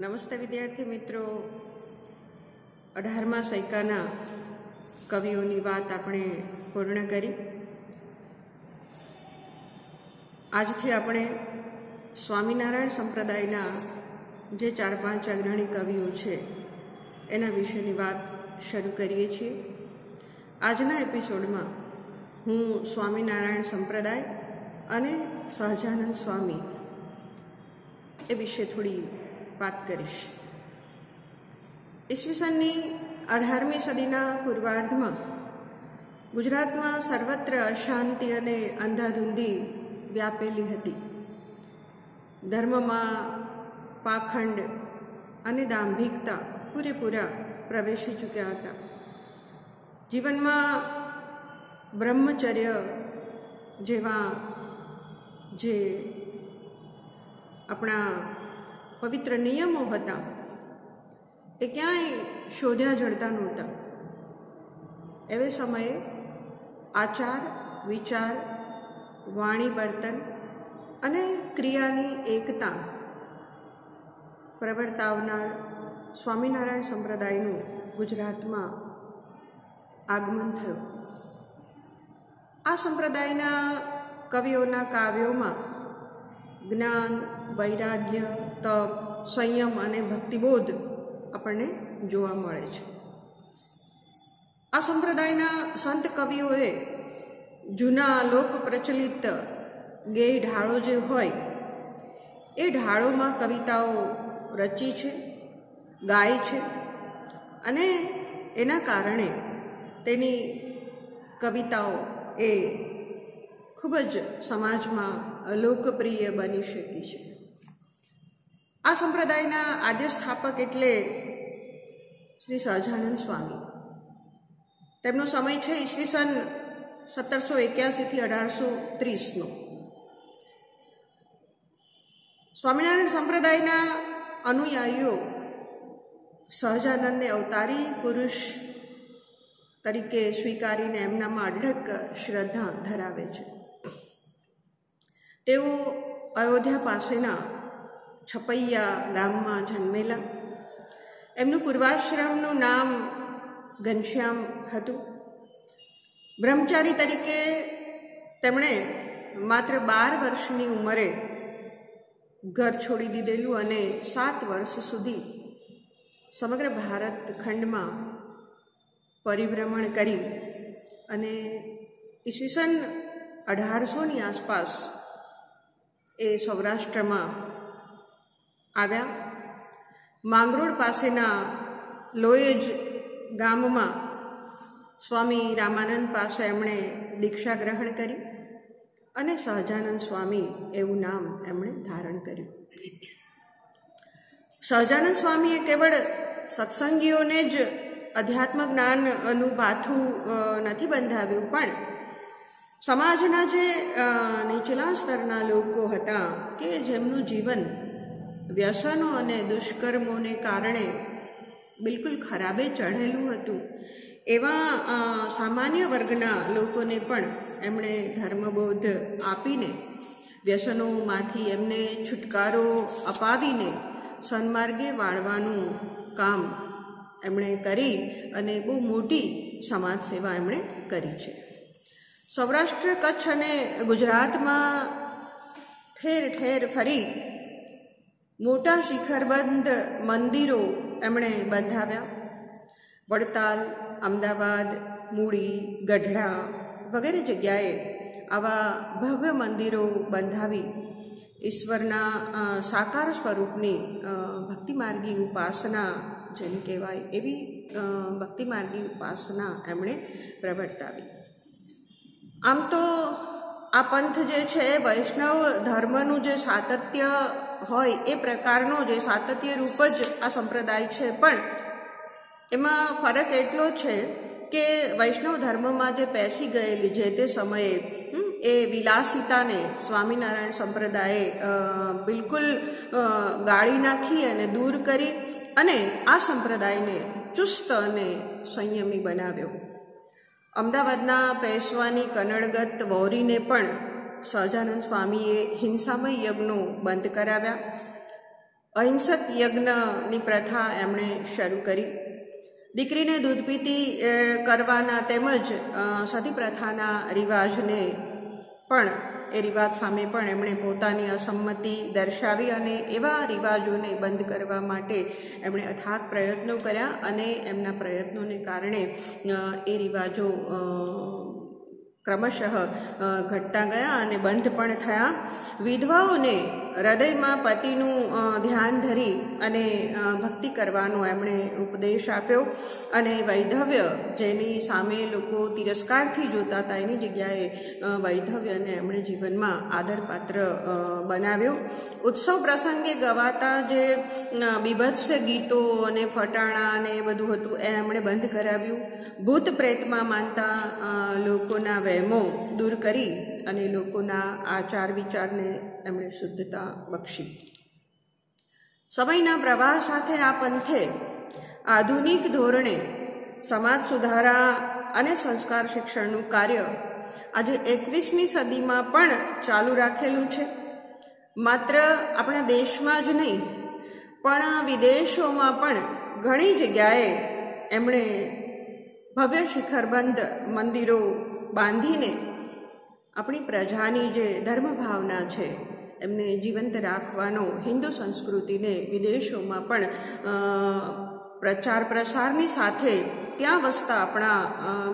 નમસ્તે વિદ્યાર્થી મિત્રો. અઢારમા સૈકાના કવિઓની વાત આપણે પૂર્ણ કરી. આજથી આપણે સ્વામિનારાયણ સંપ્રદાયના જે ચાર પાંચ અગ્રણી કવિઓ છે, એના વિશેની વાત શરૂ કરીએ છીએ. આજના એપિસોડમાં હું સ્વામિનારાયણ સંપ્રદાય અને સહજાનંદ સ્વામી એ વિશે થોડી વાત કરીશ. ઈસવીસનની અઢારમી સદીના પૂર્વાર્ધમાં ગુજરાતમાં સર્વત્ર અશાંતિ અને અંધાધૂંધી વ્યાપેલી હતી. ધર્મમાં પાખંડ અને દાંભિકતા પૂરેપૂરા પ્રવેશી ચૂક્યા હતા. જીવનમાં બ્રહ્મચર્ય જેવા જે આપણા પવિત્ર નિયમો હતા. એ ક્યાંય શોધ્યા જડતા નહોતા. એવે સમયે આચાર, વિચાર, વાણી વર્તન અને ક્રિયાની એકતા પ્રવર્તાવનાર સ્વામિનારાયણ સંપ્રદાયનું ગુજરાતમાં આગમન થયું. આ સંપ્રદાયના કવિઓના કાવ્યોમાં જ્ઞાન, વૈરાગ્ય તપ, સંયમ અને ભક્તિબોધ આપણને જોવા મળે છે. આ સંપ્રદાયના સંત કવિઓએ જૂના લોક પ્રચલિત ગેય ઢાળો જે હોય, એ ઢાળોમાં કવિતાઓ રચી છે, ગાય છે અને એના કારણે તેની કવિતાઓ એ ખૂબ જ સમાજમાં લોકપ્રિય બની શકી છે. આ સંપ્રદાયના આદ્ય સ્થાપક એટલે શ્રી સહજાનંદ સ્વામી. તેમનો સમય છે ઈસવીસન સત્તરસો એક્યાસીથી અઢારસો ત્રીસનો. સ્વામિનારાયણ સંપ્રદાયના અનુયાયીઓ સહજાનંદને અવતારી, પુરુષ તરીકે સ્વીકારીને એમનામાં અઢળક શ્રદ્ધા ધરાવે છે. તેઓ અયોધ્યા પાસેના છપૈયા ગામમાં જન્મેલા. એમનું પૂર્વાશ્રમનું નામ ઘનશ્યામ હતું. બ્રહ્મચારી તરીકે તેમણે માત્ર બાર વર્ષની ઉંમરે ઘર છોડી દીધેલું અને સાત વર્ષ સુધી સમગ્ર ભારત ખંડમાં પરિભ્રમણ કરી અને ઈસવીસન અઢારસોની આસપાસ એ સૌરાષ્ટ્રમાં આવ્યા. માંગરોળ પાસેના લોએજ ગામમાં સ્વામી રામાનંદ પાસે એમણે દીક્ષા ગ્રહણ કરી અને સહજાનંદ સ્વામી એવું નામ એમણે ધારણ કર્યું. સહજાનંદ સ્વામીએ કેવળ સત્સંગીઓને જ અધ્યાત્મ જ્ઞાનનું પાથું નથી બંધાવ્યું, પણ સમાજના જે નીચલા સ્તરના લોકો હતા કે જેમનું જીવન વ્યસનો અને દુષ્કર્મોને કારણે બિલકુલ ખરાબે ચઢેલું હતું. એવા સામાન્ય વર્ગના લોકોને પણ એમણે ધર્મબોધ આપીને, વ્યસનોમાંથી એમને છુટકારો અપાવીને સન્માર્ગે વાળવાનું કામ એમણે કરી અને બહુ મોટી સમાજ સેવા એમણે કરી છે. સૌરાષ્ટ્ર કચ્છ અને ગુજરાતમાં ઠેર ઠેર ફરી મોટા શિખરબંધ મંદિરો એમણે બંધાવ્યા. વડતાલ, અમદાવાદ, મૂડી, ગઢડા વગેરે જગ્યાએ આવા ભવ્ય મંદિરો બંધાવી ઈશ્વરના સાકાર સ્વરૂપની ભક્તિમાર્ગી ઉપાસના જેને કહેવાય એવી ભક્તિમાર્ગી ઉપાસના એમણે પ્રવર્તાવી. આમ તો આ પંથ જે છે, વૈષ્ણવ ધર્મનું જે સાતત્ય હોય એ પ્રકારનો જે સાતત્ય રૂપ જ આ સંપ્રદાય છે. પણ એમાં ફરક એટલો છે કે વૈષ્ણવ ધર્મમાં જે પેસી ગયેલી જે તે સમયે એ વિલાસિતાને સ્વામિનારાયણ સંપ્રદાયે બિલકુલ ગાળી નાખી અને દૂર કરી અને આ સંપ્રદાયને ચુસ્ત અને સંયમી બનાવ્યો. અમદાવાદના પેશવાની કનડગત વૌરીને પણ સહજાનંદ સ્વામીએ હિંસામય યજ્ઞો બંધ કરાવ્યા. અહિંસક યજ્ઞની પ્રથા એમણે શરૂ કરી. દીકરીને દૂધ પીતી કરવાના તેમજ સતી પ્રથાના રિવાજને પણ, એ રિવાજ સામે પણ એમણે પોતાની અસંમતિ દર્શાવી અને એવા રિવાજોને બંધ કરવા માટે એમણે અથાગ પ્રયત્નો કર્યા અને એમના પ્રયત્નોને કારણે એ રિવાજો ક્રમશઃ ઘટતા ગયા અને બંધ પણ થયા. વિધવાઓને હૃદયમાં પતિનું ધ્યાન ધરી અને ભક્તિ કરવાનો એમણે ઉપદેશ આપ્યો. અને વૈધવ્ય જેની સામે લોકો તિરસ્કારથી જોતા હતા, એની જગ્યાએ વૈધવ્યને એમણે જીવનમાં આદરપાત્ર બનાવ્યો. ઉત્સવ પ્રસંગે ગવાતા જે બીભત્સ ગીતો અને ફટાણા અને એ બધું હતું, એ એમણે બંધ કરાવ્યું. ભૂત પ્રેતમાં માનતા લોકોના વહેમો દૂર કરી અને લોકોના આચાર વિચારને એમણે શુદ્ધતા બક્ષી. સમયના પ્રવાહ સાથે આ પંથે આધુનિક ધોરણે સમાજ સુધારા અને સંસ્કાર શિક્ષણનું કાર્ય આજે એકવીસમી સદીમાં પણ ચાલુ રાખેલું છે. માત્ર આપણા દેશમાં જ નહીં, પણ વિદેશોમાં પણ ઘણી જગ્યાએ એમણે ભવ્ય શિખરબંધ મંદિરો બાંધીને આપણી પ્રજાની જે ધર્મ ભાવના છે, એમને જીવંત રાખવાનો હિન્દુ સંસ્કૃતિને વિદેશોમાં પણ પ્રચાર પ્રસારની સાથે ત્યાં વસતા આપણા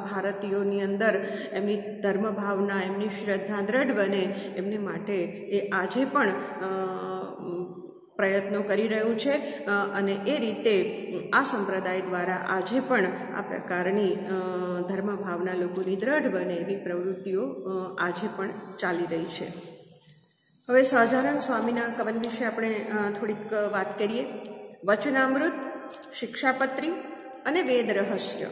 ભારતીયોની અંદર એમની ધર્મ ભાવના એમની શ્રદ્ધા દ્રઢ બને, એમને માટે એ આજે પણ પ્રયત્નો કરી રહ્યું છે અને એ રીતે આ સંપ્રદાય દ્વારા આજે પણ આ પ્રકારની ધર્મ ભાવના લોકોની દ્રઢ બને એવી પ્રવૃત્તિઓ આજે પણ ચાલી રહી છે. હવે સહજાનંદ સ્વામીના કવન વિશે આપણે થોડીક વાત કરીએ. વચનામૃત, શિક્ષાપત્રી અને વેદ રહસ્ય.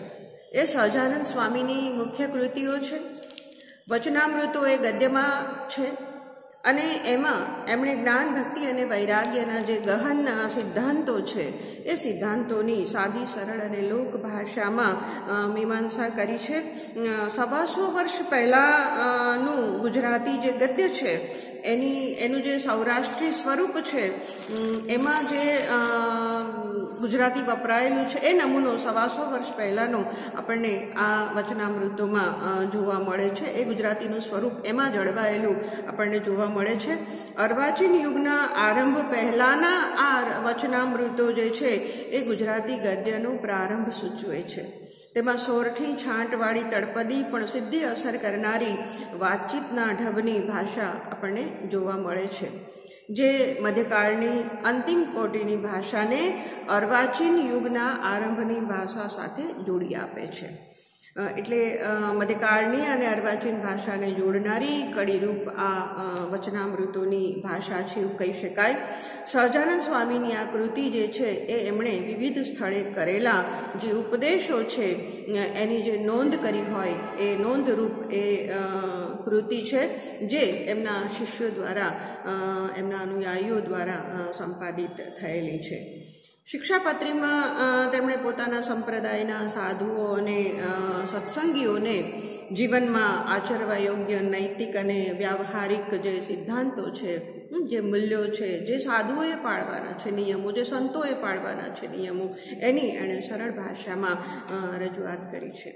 એ સહજાનંદ સ્વામીની મુખ્ય કૃતિઓ છે. વચનામૃતો એ ગદ્યમાં છે. અને એમાં એમણે જ્ઞાન, ભક્તિ અને વૈરાગ્યના જે ગહન સિદ્ધાંતો છે, એ સિદ્ધાંતોની સાદી, સરળ અને લોક ભાષામાં મીમાંસા કરી છે. સવાસો વર્ષ પહેલાંનું ગુજરાતી જે ગદ્ય છે, એની, એનું જે સૌરાષ્ટ્રીય સ્વરૂપ છે એમાં જે ગુજરાતી વપરાયેલું છે. એ નમૂનો સવાસો વર્ષ પહેલાંનો આપણને આ વચનામૃતોમાં જોવા મળે છે. એ ગુજરાતીનું સ્વરૂપ એમાં જળવાયેલું આપણને જોવા મળે છે. અર્વાચીન યુગના આરંભ પહેલાંના આ વચનામૃતો જે છે, એ ગુજરાતી ગદ્યનો પ્રારંભ સૂચવે છે. તેમાં સોરઠી, છાંટવાળી તળપદી પણ સિદ્ધિ અસર કરનારી વાતચીતના ઢબની ભાષા આપણને જોવા મળે છે. જે મધ્યકાળની અંતિમ કોટીની ભાષાને અર્વાચીન યુગના આરંભની ભાષા સાથે જોડી આપે છે. એટલે મધ્યકાળની અને અર્વાચીન ભાષાને જોડનારી કડીરૂપ આ વચનામૃતોની ભાષા છે એવું કહી શકાય. સહજાનંદ સ્વામીની આ કૃતિ જે છે એ એમણે વિવિધ સ્થળે કરેલા જે ઉપદેશો છે એની જે નોંધ કરી હોય એ નોંધરૂપ એ કૃતિ છે, જે એમના શિષ્યો દ્વારા એમના અનુયાયીઓ દ્વારા સંપાદિત થયેલી છે. શિક્ષાપત્રીમાં તેમણે પોતાના સંપ્રદાયના સાધુઓ અને સત્સંગીઓને જીવનમાં આચરવા યોગ્ય નૈતિક અને વ્યાવહારિક જે સિદ્ધાંતો છે જે મૂલ્યો છે, જે સાધુઓએ પાળવાના છે, નિયમો, જે સંતોએ પાળવાના છે, નિયમો, એની એણે સરળ ભાષામાં રજૂઆત કરી છે.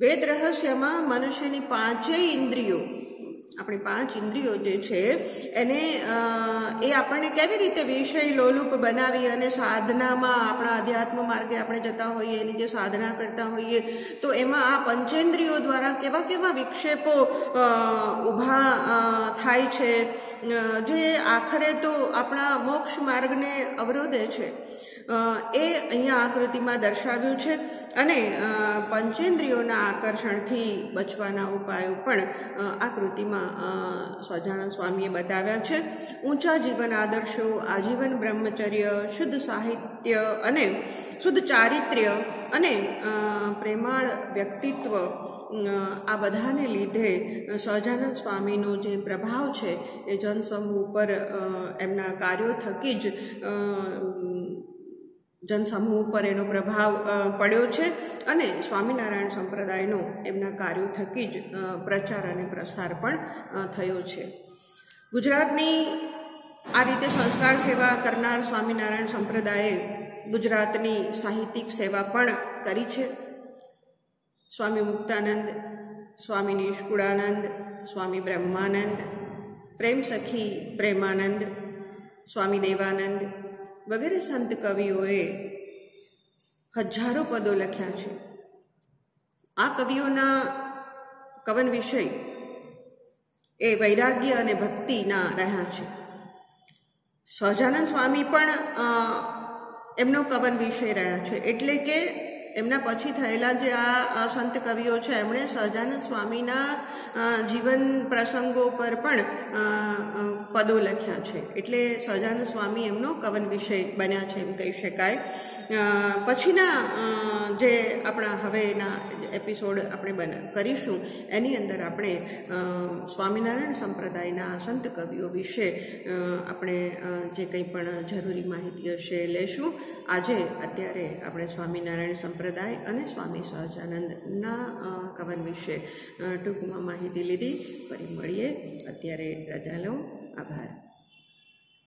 વેદ રહસ્યમાં મનુષ્યની પાંચેય ઇન્દ્રિયો આપણી પાંચ ઇન્દ્રિયો જે છે, એને એ આપણને કેવી રીતે વિષય લોલુપ બનાવી અને સાધનામાં આપણા અધ્યાત્મ માર્ગે આપણે જતા હોઈએ, એની જે સાધના કરતા હોઈએ, તો એમાં આ પંચેન્દ્રિયો દ્વારા કેવા કેવા વિક્ષેપો ઊભા થાય છે જે આખરે તો આપણા મોક્ષ માર્ગને અવરોધે છે. એ અહીંયા આકૃતિમાં દર્શાવ્યું છે. અને પંચેન્દ્રિયોના આકર્ષણથી બચવાના ઉપાયો પણ આકૃતિમાં સજાનંદ સ્વામીએ બતાવ્યા છે. ઊંચા જીવન આદર્શો, આજીવન બ્રહ્મચર્ય, શુદ્ધ સાહિત્ય અને શુદ્ધ ચારિત્ર્ય અને પ્રેમાળ વ્યક્તિત્વ આ બધાને લીધે સહજાનંદ સ્વામીનો જે પ્રભાવ છે, એ જનસમૂહ ઉપર એમના કાર્યો થકી જ જનસમૂહ ઉપર એનો પ્રભાવ પડ્યો છે અને સ્વામિનારાયણ સંપ્રદાયનો એમના કાર્યો થકી જ પ્રચાર અને પ્રસાર પણ થયો છે. ગુજરાતની આ રીતે સંસ્કાર સેવા કરનાર સ્વામિનારાયણ સંપ્રદાયે ગુજરાતની સાહિત્યિક સેવા પણ કરી છે. સ્વામી મુક્તાનંદ, સ્વામી નિષ્કુળાનંદ, સ્વામી બ્રહ્માનંદ, પ્રેમ સખી પ્રેમાનંદ, સ્વામી દેવાનંદ વગેરે સંત કવિઓએ હજારો પદો લખ્યા છે. આ કવિઓના કવન વિષય એ વૈરાગ્ય અને ભક્તિના રહ્યા છે. સહજાનંદ સ્વામી પણ એમનો કવન વિષય રહ્યા છે. એટલે કે એમના પછી થયેલા જે આ સંત કવિઓ છે, એમણે સહજાનંદ સ્વામીના જીવન પ્રસંગો પર પણ પદો લખ્યા છે. એટલે સહજાનંદ સ્વામી એમનો કવન વિષય બન્યા છે એમ કહી શકાય. પછીના જે આપણા હવેના એપિસોડ આપણે કરીશું, એની અંદર આપણે સ્વામિનારાયણ સંપ્રદાયના સંત કવિઓ વિશે આપણે જે કંઈ પણ જરૂરી માહિતી હશે લેશું. આજે અત્યારે આપણે સ્વામિનારાયણ સંપ્રદાય અને સ્વામી સહજાનંદના કવન વિશે ટૂંકમાં માહિતી લીધી. ફરી મળીએ. અત્યારે રજા લઉં. આભાર.